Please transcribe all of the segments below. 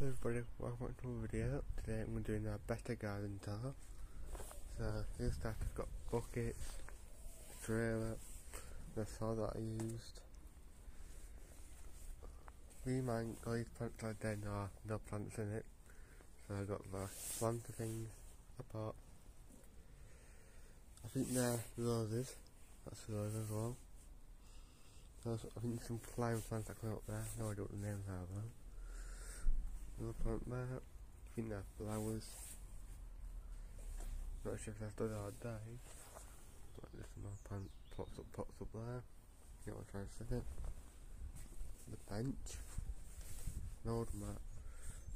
Hello everybody, welcome to a video. Today I'm going to be doing a better garden tour. So here's that I've got buckets, trailer, the saw that I used. We might got these plants like there are no plants in it. So I've got the planter things apart. I think they're roses. That's roses as well. There's, I think some flying plants that come up there. No idea what the names are though. Another plant there. I think they're flowers. Not sure if they've done it all day. There's some more plant pops up, pops up there. You know what I'm trying to say? The bench. An old mat.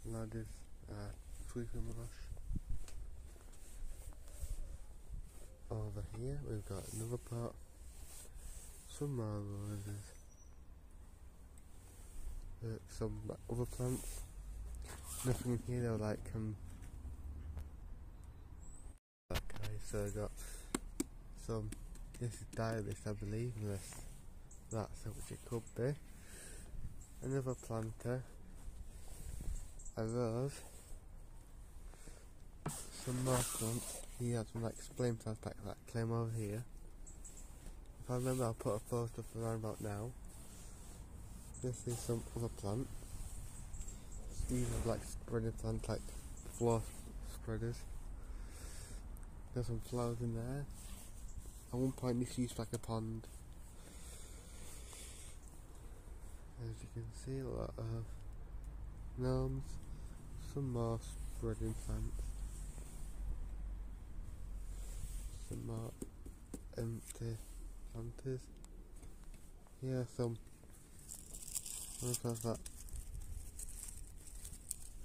Ladders. Uh, sweeping brush. Over here we've got another pot. Some more roses. Uh, some other plants nothing in here though, like, um, okay, so I got some, this is dialist I believe, unless that's which it could be, another planter, a rose, some more plants, he has some like spleen plants like that claim over here, if I remember I'll put a photo for around about now, this is some other plant, these are like spreading plants, like floor spreaders. There's some flowers in there. At one point this used like a pond. As you can see, a lot of gnomes, some more spreading plants, some more empty planters. Yeah, some, what was that?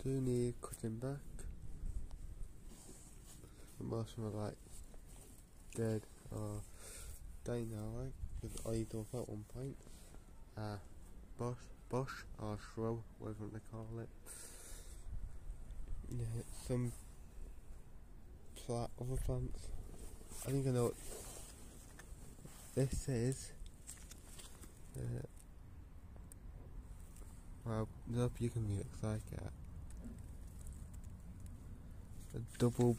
Do need cutting back. Most of them are like dead or dying now, like, because I used at one point. Uh, bush, bush or shrub, whatever they call it. Yeah, some plant, other plants. I think I know what this is. Uh, well, I hope you can be excited a double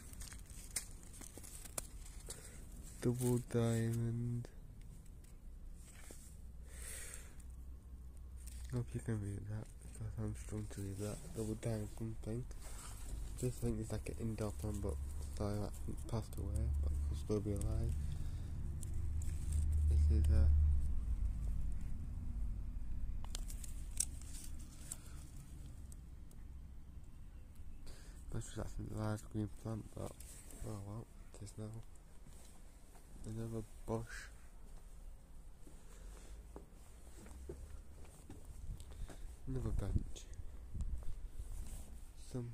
double diamond. Hope you can read that. Because I'm strong to read that. Double diamond something. Just think it's like an indoor plant but sorry that passed away but could still be alive. This is a This was actually a large green plant, but oh well, it is now. Another bush. Another bench. Some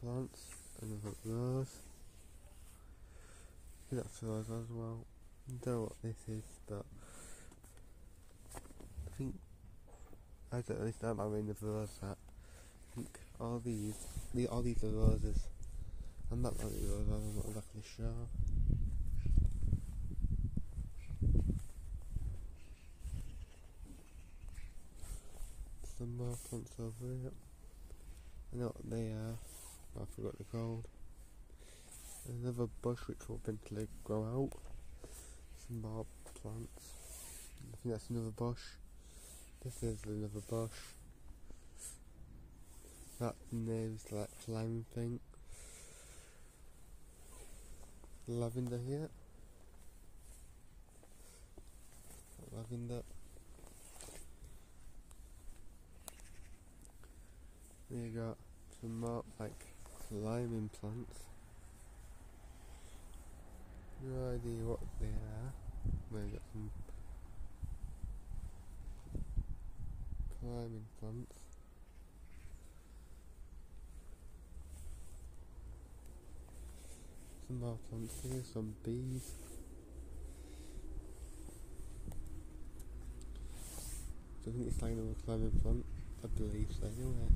plants. Another rose. That's rose as well. I don't know what this is, but I think I don't. I'm in the rose hat. I think all these, the, all these are roses. I'm not really I'm not exactly sure. Some more plants over here. I know what they are, oh, I forgot the called. Another bush which will eventually grow out. Some more plants. I think that's another bush. This is another bush. That name's like lime thing. Lavender here. Lavender. You got some more like climbing plants. No idea what they are. We got some climbing plants. Some more plants here, some bees. I think it's like another climbing plant, I believe so anyway.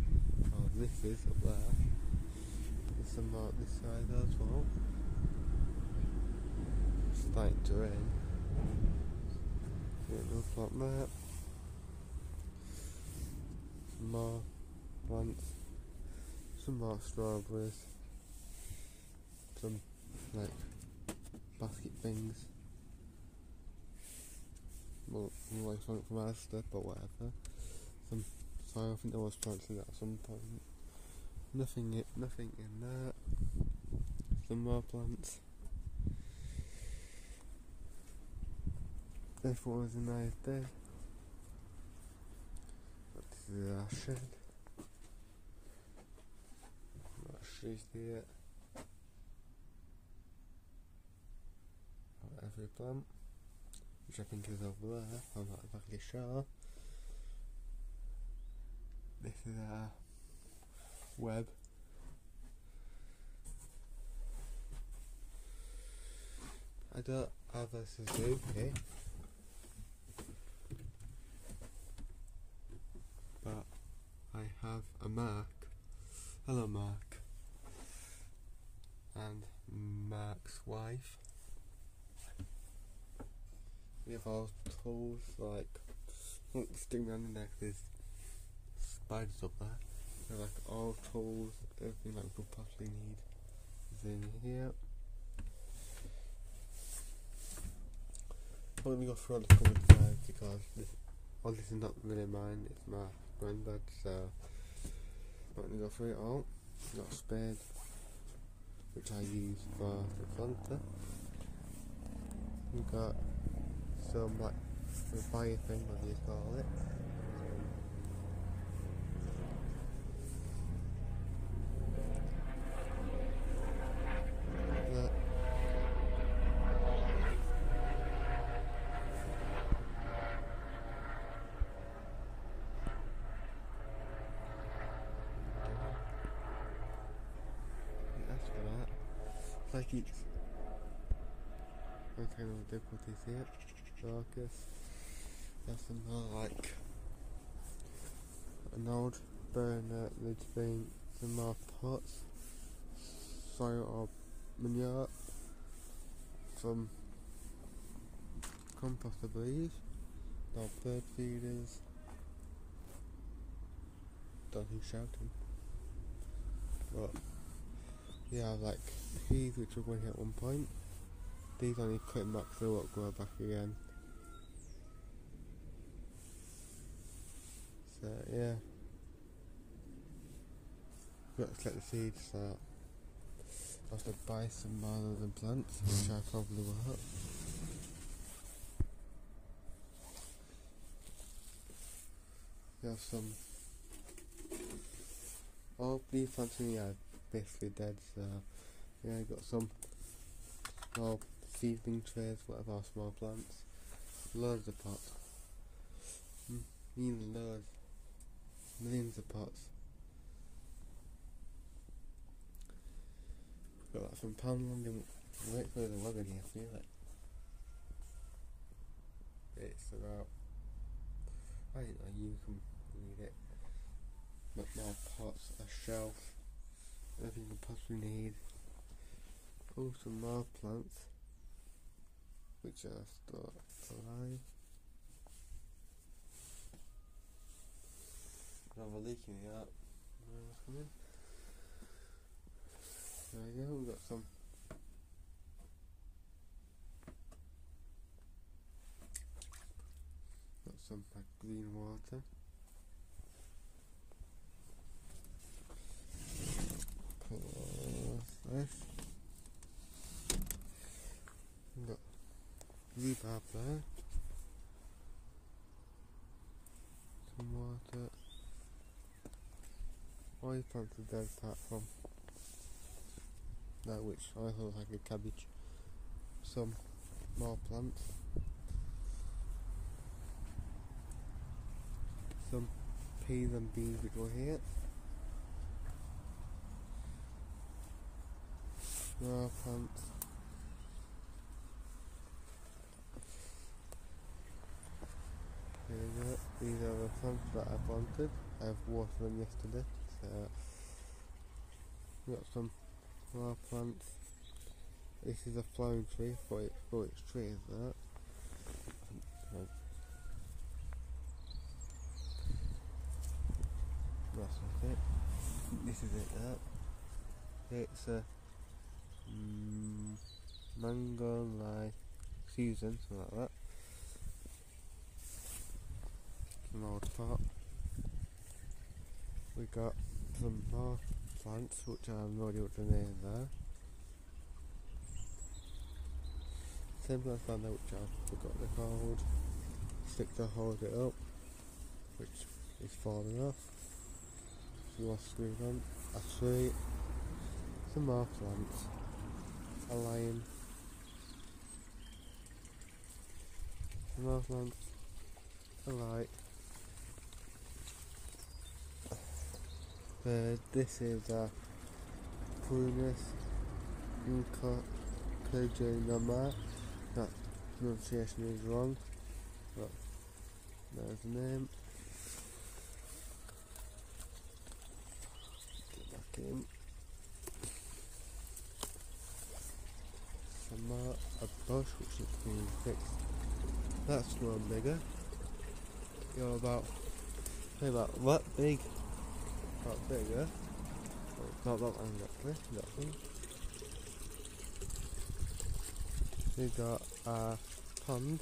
Oh, this is up there. There's some more this side as well. Starting to rain. Some more plants, some more strawberries, some like basket things. Well, like something from Asda, but whatever. Some so I think there was plants in that at some point. Nothing, i- nothing in that. Some more plants. This one was a nice day. This is our shed. Our trees here. Every plant, which I think is over there. I'm not exactly sure. This is our web. I don't have a Suzuki. But I have a Mac. Hello, Mark. And Mark's wife. We have our tools like look, sticking around the neck. There's spiders up there. They're like all tools, everything like we could possibly need is in here. I'm gonna go through all the cupboard sides because this, all this is not really mine, it's my granddad, so I'm gonna go through it all. Got a spade, which I use for the planter. We've got some like fire thing, whatever you call it. Like it's okay no difficulties here. Some more like an old burner that's been in my pots, soil or uh, manure, some compost I believe, no bird feeders. Don't think shouting. But yeah, like these which were going at one point. These only cut back so they won't grow back again. So yeah. Got to let the seeds start. I have to buy some rather than plants, which I probably will. We have some. All these plants in here basically dead, so yeah, got some small seedling trays, whatever, small plants. Loads of pots. Mm, Mean loads. Millions of pots. Got that from Poundland and wait for the wagon here, feel it. It's about I don't know, you can read it. But more pots, a shelf, everything you possibly need. Oh, some more plants, which are still alive. The out. There we go, we've got some. Got some like green water. Close this. We've got rhubarb there. Some water. Plants are apart from that which I thought like a cabbage. Some more plants. Some peas and beans which were here. More plants. Go. These are the plants that I planted. I've watered them yesterday. So we got some more plants. This is a flowering tree for its for its tree is that. That's it. This is it there. It's a mm, mango like season, something like that. An old pot. We got some more plants, which I have no idea what the name there. Down there, which I forgot they're called. Stick to hold it up, which is falling off. Some more screwed on. A tree. Some more plants. A lion. Some more plants. A light. Uh, this is a Prunus Incogenoma. That pronunciation is wrong, but there's the name. Get back in. More, a bush which is being fixed. That's one bigger. You're about, about what big? About bigger. Well, not that one exactly, that one. We got a pond.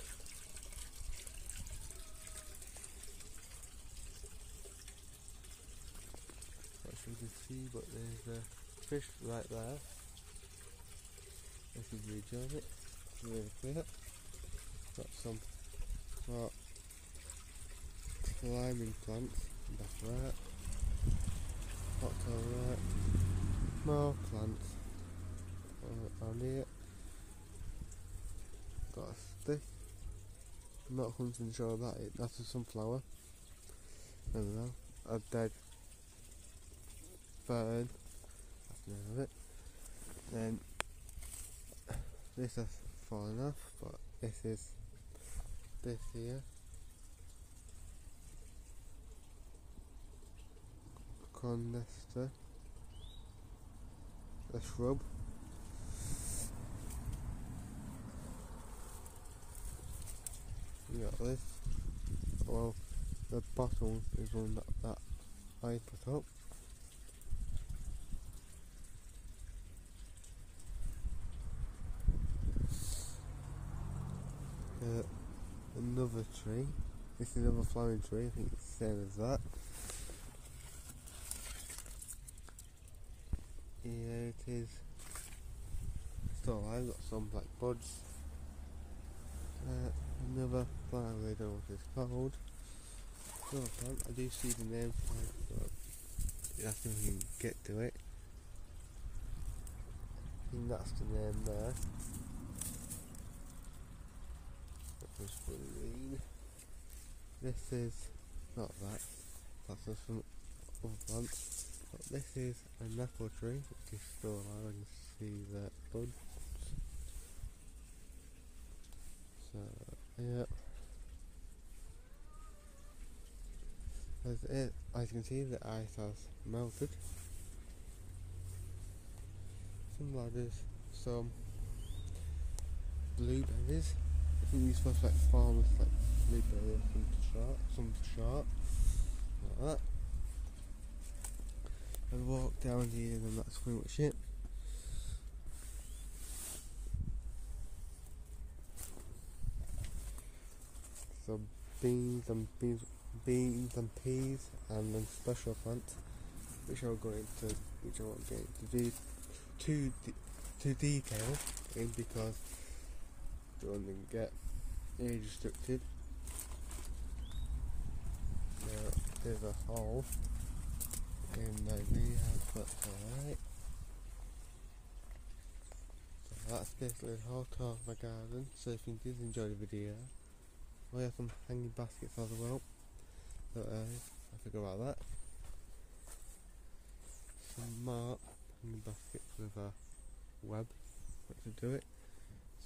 Not sure you can see, but there's a fish right there. If you read on it, really clear. Got some more climbing plants back there. Hot there. More plants on here got a stick. I'm not 100 sure about it. That's a sunflower. I don't know. A dead fern. That's name of it. Then this has fallen off, but this is this here. Condester. A shrub. We got this. Well, the bottle is one that, that I put up. Uh, another tree. This is another flowering tree. I think it's the same as that. Here it is. Still, I've Got some black buds. Uh, another plant, I don't know what it's called. Plant, I do see the name for it, but that's if you can get to it. I think that's the name there. That was green. This is not that, that's just some other plants. But this is an apple tree, which is still alive, I can see the buds. So, yeah. As, it, as you can see, the ice has melted. Some ladders, some blueberries. I think these to like farmers like blueberries, some sharp, some sharp, like that. And walk down here, and that's pretty much it. So beans and beans, beans and peas, and then special plants, which I'll go into, which I won't get into too too detail in because they wouldn't get age restricted. There's a hole in the greenhouse, but alright. So that's basically the whole tour of my garden. So if you did enjoy the video, we have some hanging baskets as well. So uh, I forgot about that. Some more hanging baskets with a web which to do it.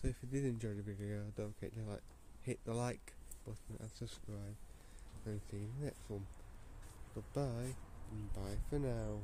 So if you did enjoy the video, don't forget to like hit the like button and subscribe. And see you next one. Goodbye bye for now.